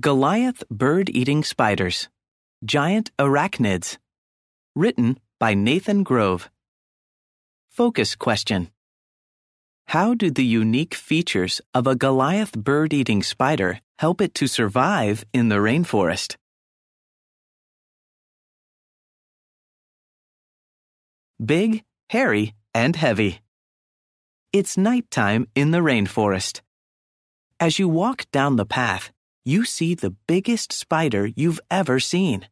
Goliath Bird Eating Spiders Giant Arachnids. Written by Nathan Grove. Focus question How do the unique features of a Goliath bird eating spider help it to survive in the rainforest? Big, hairy, and heavy. It's nighttime in the rainforest. As you walk down the path, you see the biggest spider you've ever seen.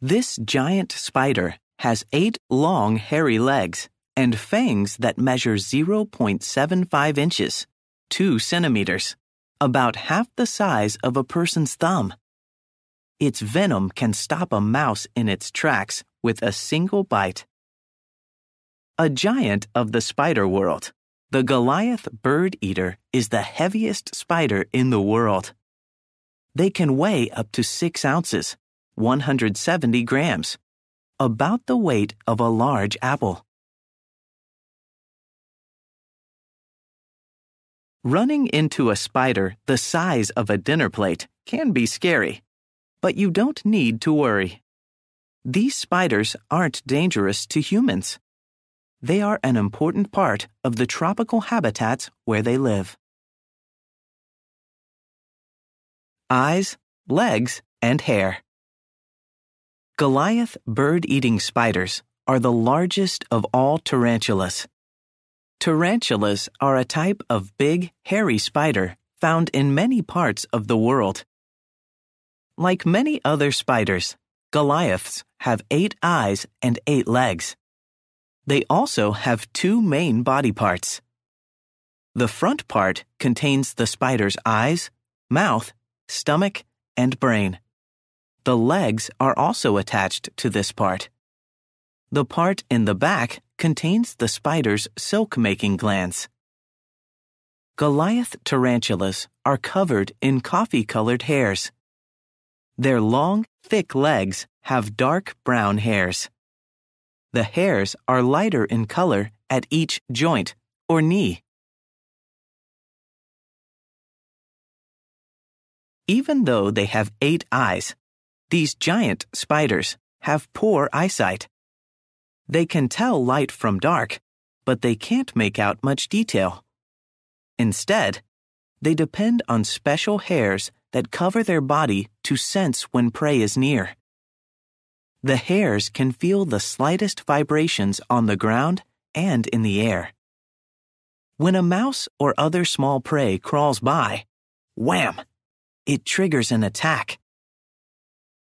This giant spider has eight long hairy legs and fangs that measure 0.75 inches, 2 centimeters, about half the size of a person's thumb. Its venom can stop a mouse in its tracks with a single bite. A giant of the spider world, the Goliath bird eater is the heaviest spider in the world. They can weigh up to 6 ounces, 170 grams, about the weight of a large apple. Running into a spider the size of a dinner plate can be scary, but you don't need to worry. These spiders aren't dangerous to humans. They are an important part of the tropical habitats where they live. Eyes, legs, and hair. Goliath bird eating spiders are the largest of all tarantulas. Tarantulas are a type of big, hairy spider found in many parts of the world. Like many other spiders, Goliaths have eight eyes and eight legs. They also have two main body parts. The front part contains the spider's eyes, mouth, stomach, and brain. The legs are also attached to this part. The part in the back contains the spider's silk making glands. Goliath tarantulas are covered in coffee colored hairs. Their long, thick legs have dark brown hairs. The hairs are lighter in color at each joint or knee. Even though they have eight eyes, these giant spiders have poor eyesight. They can tell light from dark, but they can't make out much detail. Instead, they depend on special hairs that cover their body to sense when prey is near. The hairs can feel the slightest vibrations on the ground and in the air. When a mouse or other small prey crawls by, wham! It triggers an attack.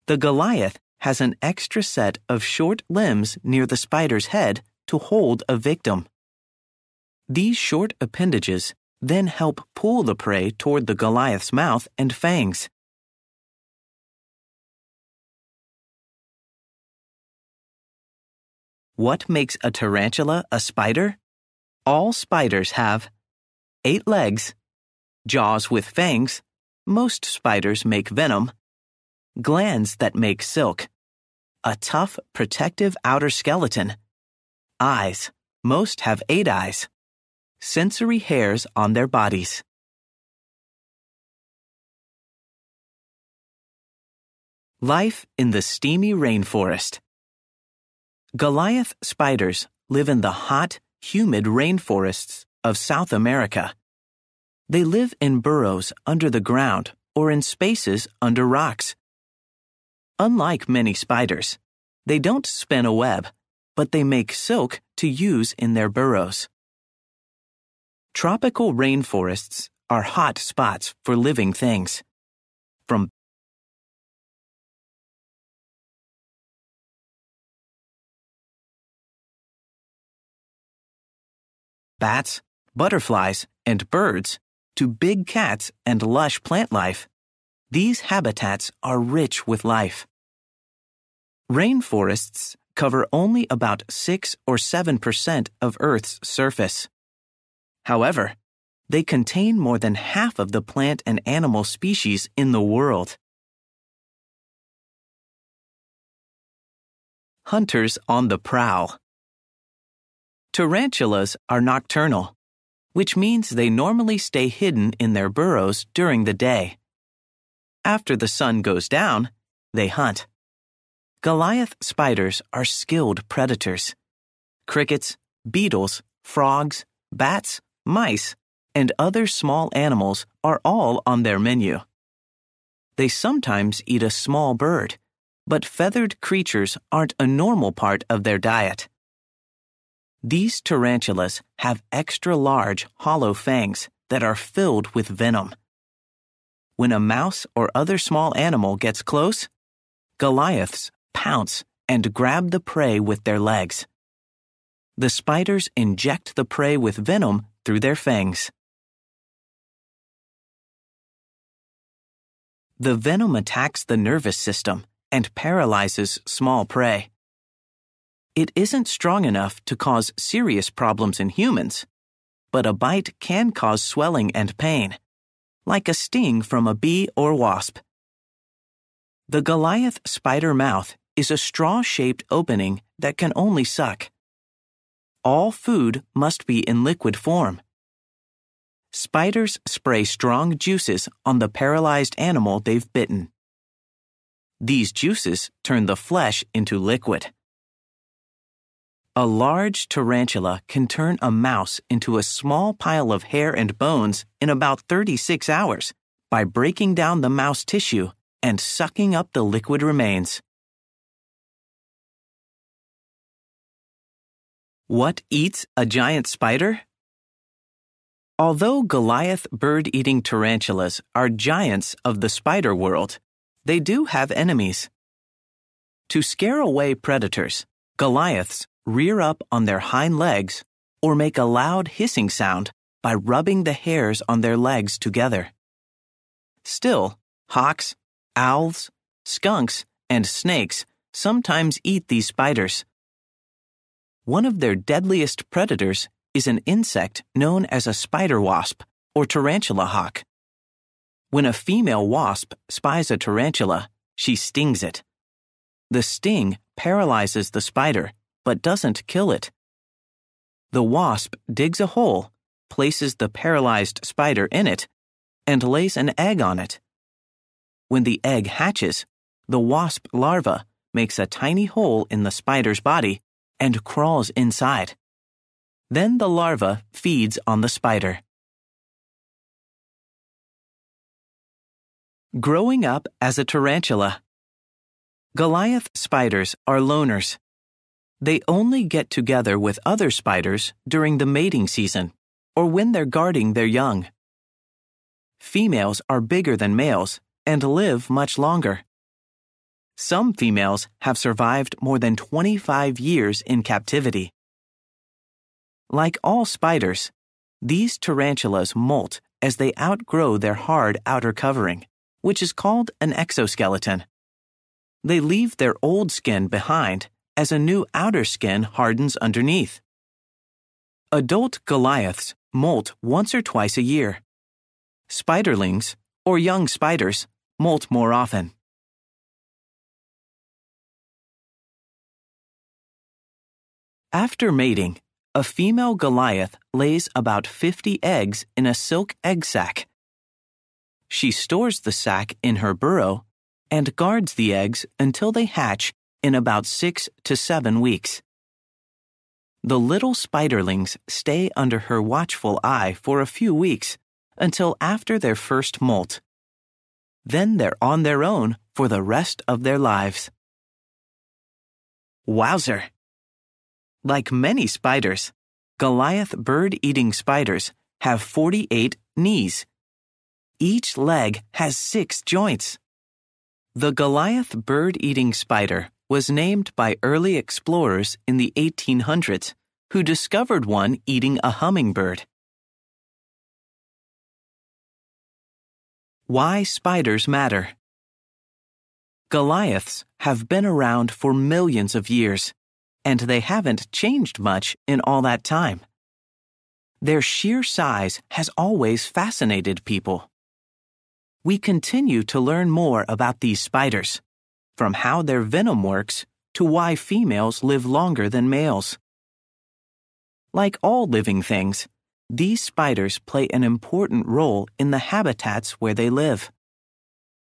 The Goliath has an extra set of short limbs near the spider's head to hold a victim. These short appendages then help pull the prey toward the Goliath's mouth and fangs. What makes a tarantula a spider? All spiders have eight legs, jaws with fangs, most spiders make venom, glands that make silk, a tough, protective outer skeleton, eyes, most have eight eyes, sensory hairs on their bodies. Life in the steamy rainforest. Goliath spiders live in the hot, humid rainforests of South America. They live in burrows under the ground or in spaces under rocks. Unlike many spiders, they don't spin a web, but they make silk to use in their burrows. Tropical rainforests are hot spots for living things. From bats, butterflies, and birds to big cats and lush plant life, these habitats are rich with life. Rainforests cover only about 6 or 7% of Earth's surface. However, they contain more than half of the plant and animal species in the world. Hunters on the prowl. Tarantulas are nocturnal, which means they normally stay hidden in their burrows during the day. after the sun goes down, they hunt. Goliath spiders are skilled predators. Crickets, beetles, frogs, bats, mice, and other small animals are all on their menu. They sometimes eat a small bird, but feathered creatures aren't a normal part of their diet. These tarantulas have extra large, hollow fangs that are filled with venom. When a mouse or other small animal gets close, Goliaths pounce and grab the prey with their legs. The spiders inject the prey with venom through their fangs. The venom attacks the nervous system and paralyzes small prey. It isn't strong enough to cause serious problems in humans, but a bite can cause swelling and pain, like a sting from a bee or wasp. The Goliath spider mouth is a straw shaped opening that can only suck. All food must be in liquid form. Spiders spray strong juices on the paralyzed animal they've bitten. These juices turn the flesh into liquid. A large tarantula can turn a mouse into a small pile of hair and bones in about 36 hours by breaking down the mouse tissue and sucking up the liquid remains. What eats a giant spider? Although Goliath bird eating tarantulas are giants of the spider world, they do have enemies. To scare away predators, Goliaths rear up on their hind legs or make a loud hissing sound by rubbing the hairs on their legs together. Still, hawks, owls, skunks, and snakes sometimes eat these spiders. One of their deadliest predators is an insect known as a spider wasp or tarantula hawk. When a female wasp spies a tarantula, she stings it. The sting paralyzes the spider, but doesn't kill it. The wasp digs a hole, places the paralyzed spider in it, and lays an egg on it. When the egg hatches, the wasp larva makes a tiny hole in the spider's body and crawls inside. Then the larva feeds on the spider. Growing up as a tarantula. Goliath spiders are loners. They only get together with other spiders during the mating season or when they're guarding their young. Females are bigger than males and live much longer. Some females have survived more than 25 years in captivity. Like all spiders, these tarantulas molt as they outgrow their hard outer covering which is called an exoskeleton. They leave their old skin behind as a new outer skin hardens underneath. Adult Goliaths molt once or twice a year. Spiderlings, or young spiders, molt more often. After mating, a female Goliath lays about 50 eggs in a silk egg sac she stores the sac in her burrow and guards the eggs until they hatch in about six to seven weeks. The little spiderlings stay under her watchful eye for a few weeks until after their first molt. Then they're on their own for the rest of their lives. Wowzer! Like many spiders, Goliath bird eating spiders have 48 knees each leg has six joints. The Goliath bird eating spider was named by early explorers in the 1800s who discovered one eating a hummingbird. Why spiders matter. Goliaths have been around for millions of years, and they haven't changed much in all that time. Their sheer size has always fascinated people we continue to learn more about these spiders, from how their venom works to why females live longer than males. Like all living things, these spiders play an important role in the habitats where they live.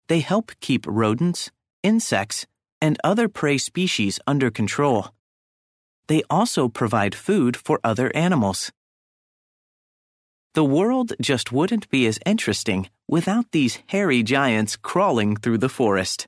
They help keep rodents, insects, and other prey species under control. They also provide food for other animals. The world just wouldn't be as interesting without these hairy giants crawling through the forest.